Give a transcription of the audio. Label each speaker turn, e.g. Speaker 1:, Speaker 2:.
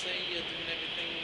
Speaker 1: say you're doing everything